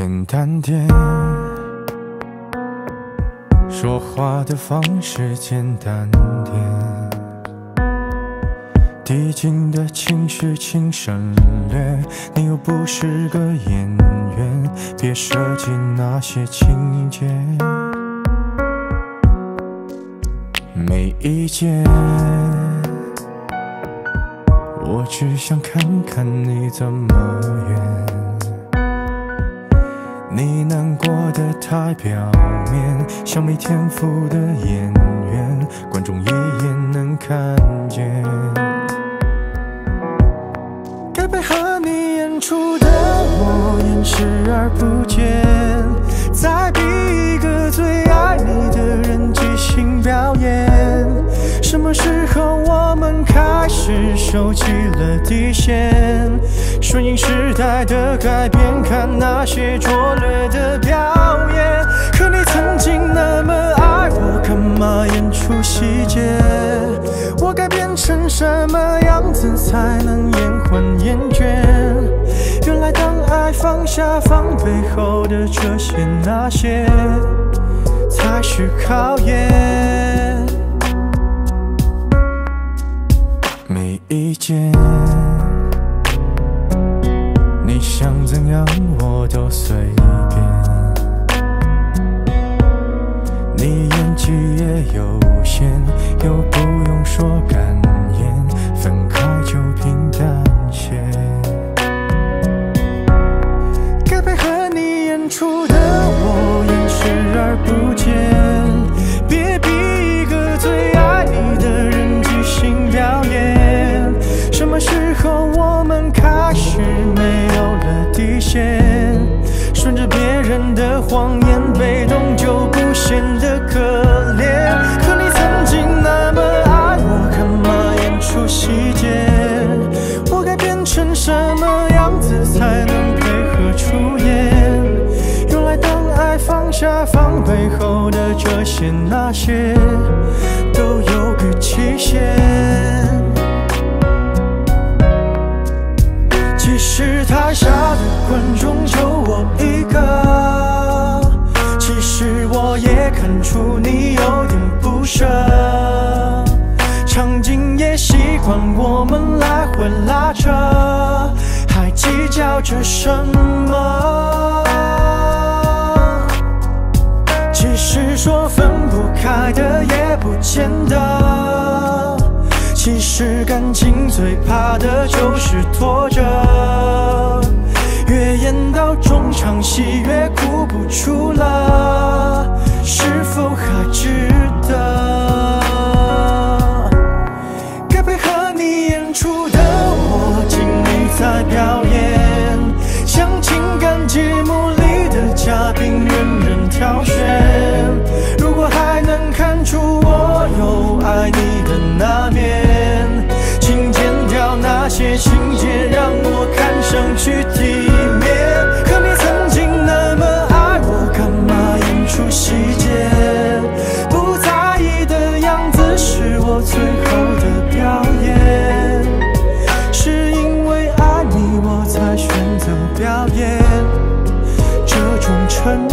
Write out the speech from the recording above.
简单点，说话的方式简单点，递进的情绪请省略。你又不是个演员，别设计那些情节。没意见，我只想看看你怎么圆。太表面，像没天赋的演员，观众一眼能看见。该配合你演出的我演视而不见，再逼一个最爱你的人即兴表演。什么时候我们开始收起了底线？顺应时代的改变，看那些拙劣的表演什么样子才能延缓厌倦？原来当爱放下防备后的这些那些，才是考验。没意见。你想怎样我都随便，你演技也有限，又不用说感言，分开就平淡些。该配合你演出的我演视而不见，别逼一个最爱你的人即兴表演。什么时候我们开始没有了底线？顺着别人的谎言，背后的这些那些，都有个期限。其实台下的观众就我一个，其实我也看出你有点不舍，场景也习惯我们来回拉扯，还计较着什么？是说分不开的也不见得。其实感情最怕的就是拖着，越演到中场戏越哭不出了，是否还值得？该配合你演出的我尽力在表演，像情感节目里的嘉宾任人挑选。在你的那面，请剪掉那些情节，让我看上去体面。可你曾经那么爱我，干嘛演出细节？不在意的样子是我最后的表演，是因为爱你我才选择表演这种呈